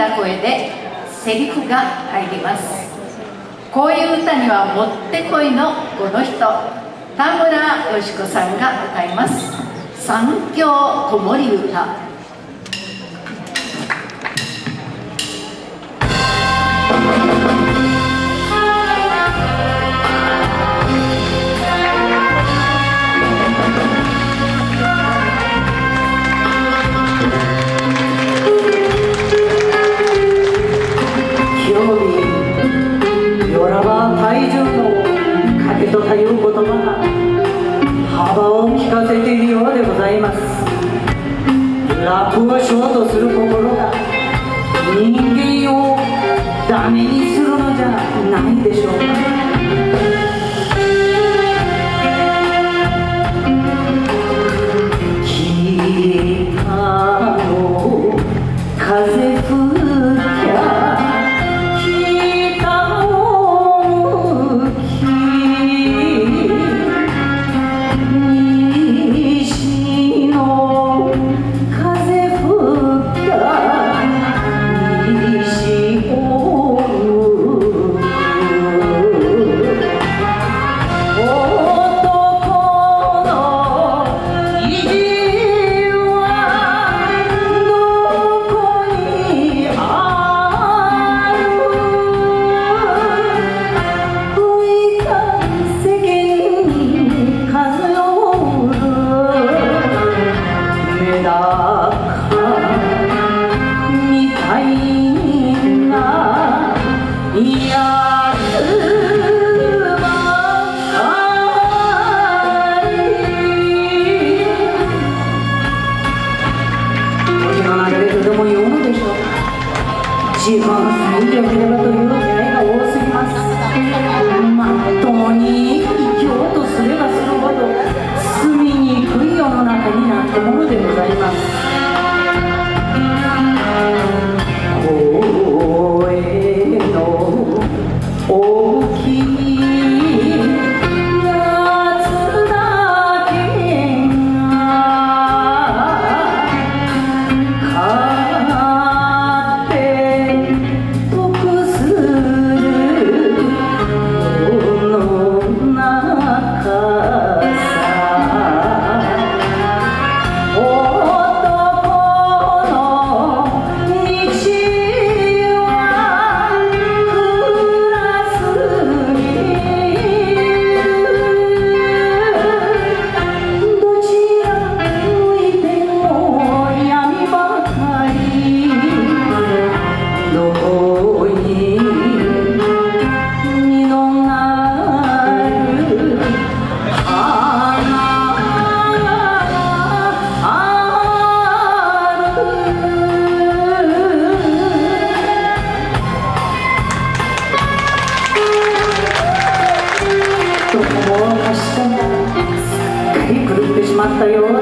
た声でセリフが入ります。こういう歌にはもってこいのこの人。田村よし子さんが歌います。三峡子守歌。言葉幅を利かせているようでございます。ラップはショートする心が人間をダメにするのじゃないでしょうか。自分最強ではという出会いが多すぎます。まっともに生きようとすればするほど住みにくい世の中になったものでございます。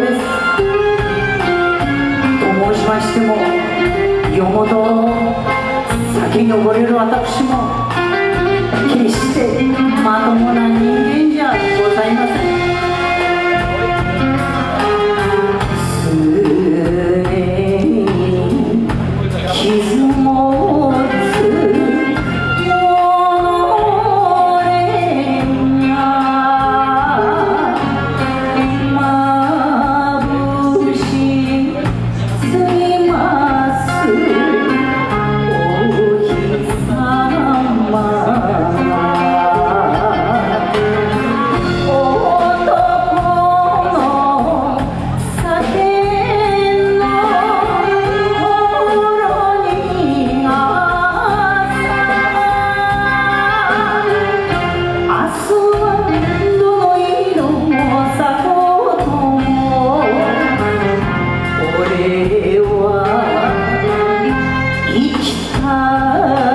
と申しましても世元を先に溺れる私も決して啊